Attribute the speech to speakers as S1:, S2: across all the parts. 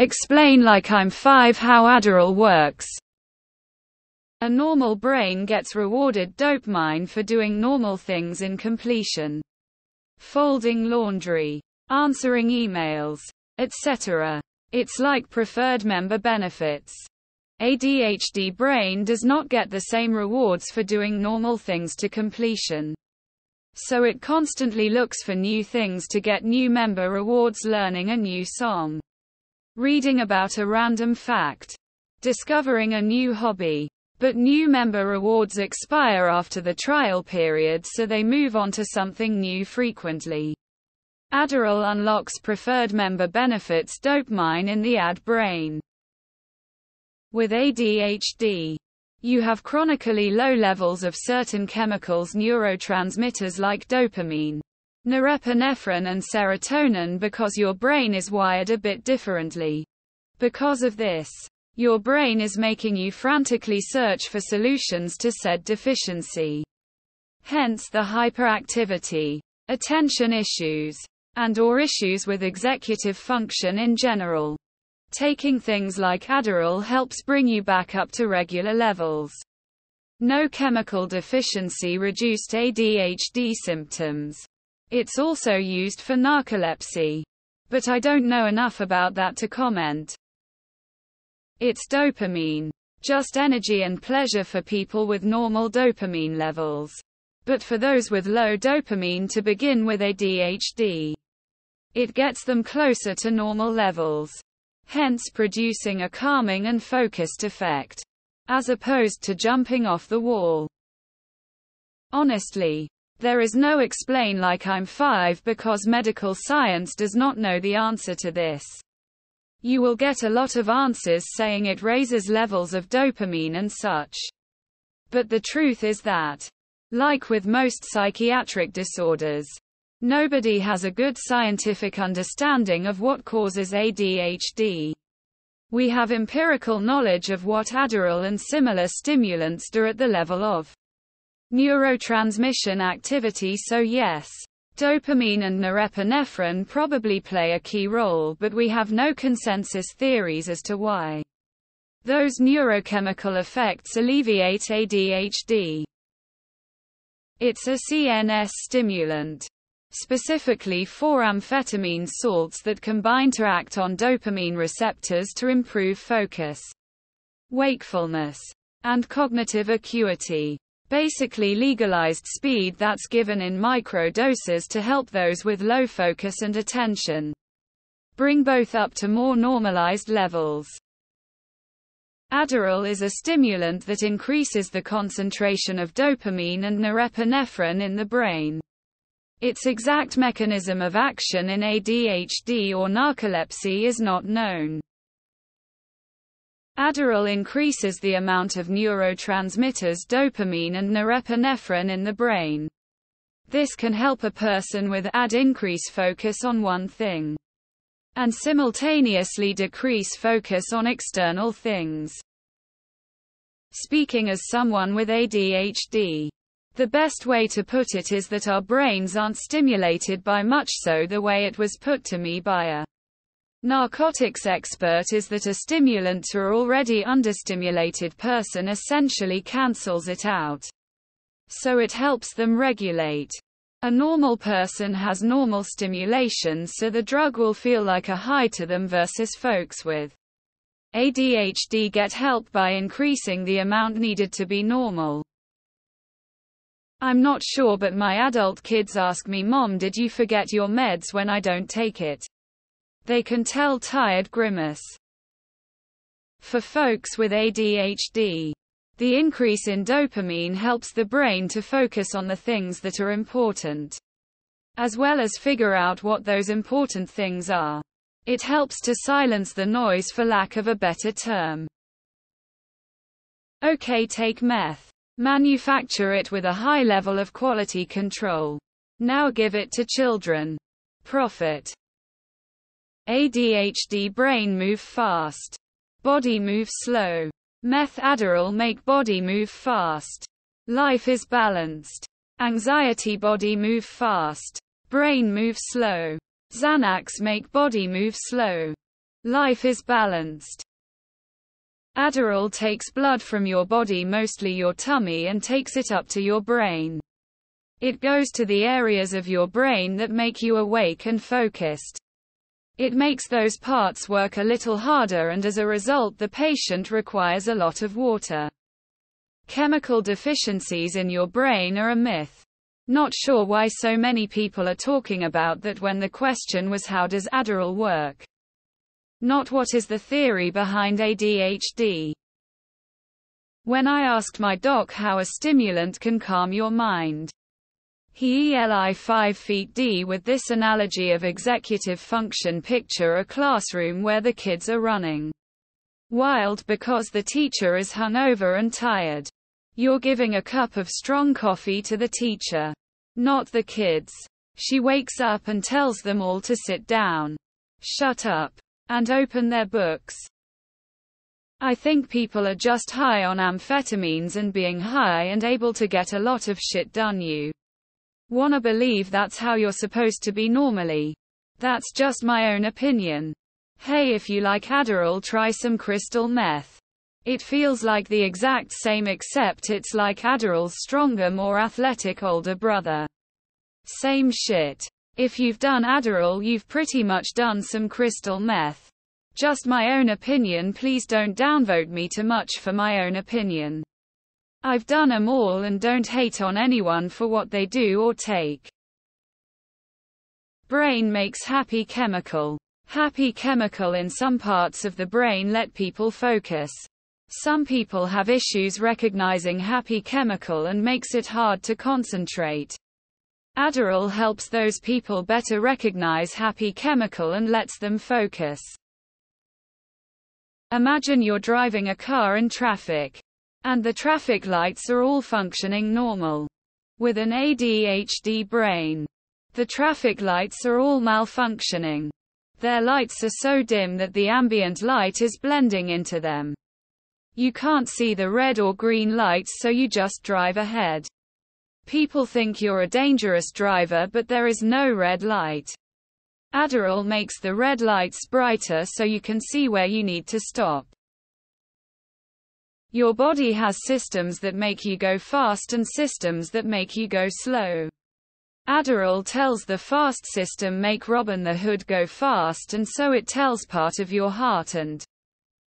S1: Explain like I'm 5 how Adderall works. A normal brain gets rewarded dopamine for doing normal things in completion. Folding laundry, answering emails, etc. It's like preferred member benefits. ADHD brain does not get the same rewards for doing normal things to completion. So it constantly looks for new things to get new member rewards learning a new song, reading about a random fact, discovering a new hobby. But new member rewards expire after the trial period so they move on to something new frequently. Adderall unlocks preferred member benefits dopamine in the AD brain. With ADHD, you have chronically low levels of certain chemicals neurotransmitters like dopamine, norepinephrine and serotonin because your brain is wired a bit differently. Because of this, your brain is making you frantically search for solutions to said deficiency. Hence the hyperactivity, attention issues, and or issues with executive function in general. Taking things like Adderall helps bring you back up to regular levels. No chemical deficiency reduced ADHD symptoms. It's also used for narcolepsy. But I don't know enough about that to comment. It's dopamine. Just energy and pleasure for people with normal dopamine levels. But for those with low dopamine to begin with ADHD, it gets them closer to normal levels. Hence producing a calming and focused effect. As opposed to jumping off the wall. Honestly, there is no explain like I'm 5 because medical science does not know the answer to this. You will get a lot of answers saying it raises levels of dopamine and such. But the truth is that, like with most psychiatric disorders, nobody has a good scientific understanding of what causes ADHD. We have empirical knowledge of what Adderall and similar stimulants do at the level of neurotransmission activity so yes, Dopamine and norepinephrine probably play a key role but we have no consensus theories as to why. Those neurochemical effects alleviate ADHD. It's a CNS stimulant. Specifically 4-amphetamine salts that combine to act on dopamine receptors to improve focus, wakefulness, and cognitive acuity basically legalized speed that's given in micro doses to help those with low focus and attention. Bring both up to more normalized levels. Adderall is a stimulant that increases the concentration of dopamine and norepinephrine in the brain. Its exact mechanism of action in ADHD or narcolepsy is not known. Adderall increases the amount of neurotransmitters dopamine and norepinephrine in the brain. This can help a person with AD increase focus on one thing and simultaneously decrease focus on external things. Speaking as someone with ADHD, the best way to put it is that our brains aren't stimulated by much so the way it was put to me by a Narcotics expert is that a stimulant to a already understimulated person essentially cancels it out. So it helps them regulate. A normal person has normal stimulation so the drug will feel like a high to them versus folks with ADHD get help by increasing the amount needed to be normal. I'm not sure but my adult kids ask me mom did you forget your meds when I don't take it? They can tell tired grimace. For folks with ADHD, the increase in dopamine helps the brain to focus on the things that are important, as well as figure out what those important things are. It helps to silence the noise for lack of a better term. Okay, take meth. Manufacture it with a high level of quality control. Now give it to children. Profit. ADHD brain move fast. Body move slow. Meth Adderall make body move fast. Life is balanced. Anxiety body move fast. Brain move slow. Xanax make body move slow. Life is balanced. Adderall takes blood from your body, mostly your tummy, and takes it up to your brain. It goes to the areas of your brain that make you awake and focused. It makes those parts work a little harder and as a result the patient requires a lot of water. Chemical deficiencies in your brain are a myth. Not sure why so many people are talking about that when the question was how does Adderall work? Not what is the theory behind ADHD. When I asked my doc how a stimulant can calm your mind, he ELI 5 feet D with this analogy of executive function picture a classroom where the kids are running wild because the teacher is hungover and tired. You're giving a cup of strong coffee to the teacher, not the kids. She wakes up and tells them all to sit down. Shut up and open their books. I think people are just high on amphetamines and being high and able to get a lot of shit done. You wanna believe that's how you're supposed to be normally. That's just my own opinion. Hey, if you like Adderall, try some crystal meth. It feels like the exact same except it's like Adderall's stronger, more athletic older brother. Same shit. If you've done Adderall, you've pretty much done some crystal meth. Just my own opinion, please don't downvote me too much for my own opinion. I've done 'em all and don't hate on anyone for what they do or take. Brain makes happy chemical. Happy chemical in some parts of the brain let people focus. Some people have issues recognizing happy chemical and makes it hard to concentrate. Adderall helps those people better recognize happy chemical and lets them focus. Imagine you're driving a car in traffic. And the traffic lights are all functioning normal. With an ADHD brain. The traffic lights are all malfunctioning. Their lights are so dim that the ambient light is blending into them. You can't see the red or green lights so you just drive ahead. People think you're a dangerous driver but there is no red light. Adderall makes the red lights brighter so you can see where you need to stop. Your body has systems that make you go fast and systems that make you go slow. Adderall tells the fast system make Robin the Hood go fast and so it tells part of your heart and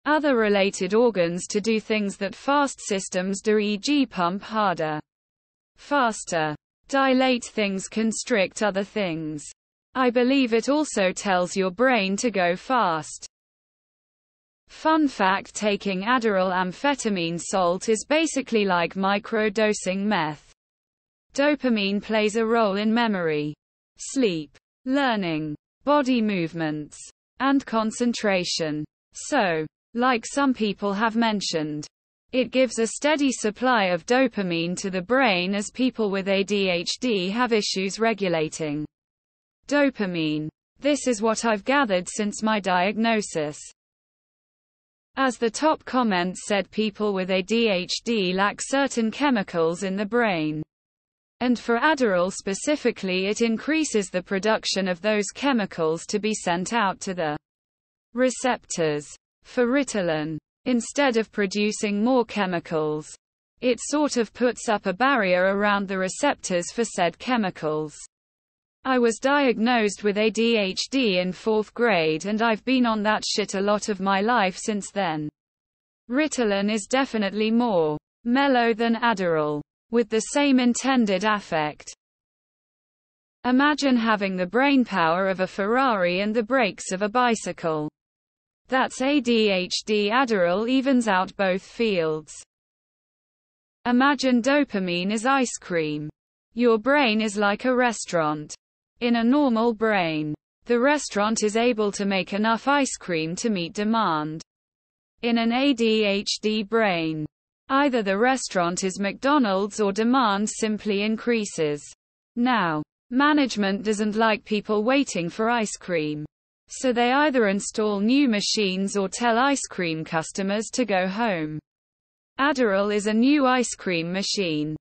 S1: other related organs to do things that fast systems do e.g. pump harder faster. Dilate things constrict other things. I believe it also tells your brain to go fast. Fun fact taking Adderall amphetamine salt is basically like microdosing meth. Dopamine plays a role in memory, sleep, learning, body movements, and concentration. So, like some people have mentioned, it gives a steady supply of dopamine to the brain as people with ADHD have issues regulating dopamine. This is what I've gathered since my diagnosis. As the top comment said people with ADHD lack certain chemicals in the brain. And for Adderall specifically it increases the production of those chemicals to be sent out to the receptors. For Ritalin, Instead of producing more chemicals, it sort of puts up a barrier around the receptors for said chemicals. I was diagnosed with ADHD in fourth grade and I've been on that shit a lot of my life since then. Ritalin is definitely more mellow than Adderall, with the same intended affect. Imagine having the brain power of a Ferrari and the brakes of a bicycle. That's ADHD Adderall evens out both fields. Imagine dopamine is ice cream. Your brain is like a restaurant. In a normal brain, the restaurant is able to make enough ice cream to meet demand. In an ADHD brain, either the restaurant is McDonald's or demand simply increases. Now, management doesn't like people waiting for ice cream. So they either install new machines or tell ice cream customers to go home. Adderall is a new ice cream machine.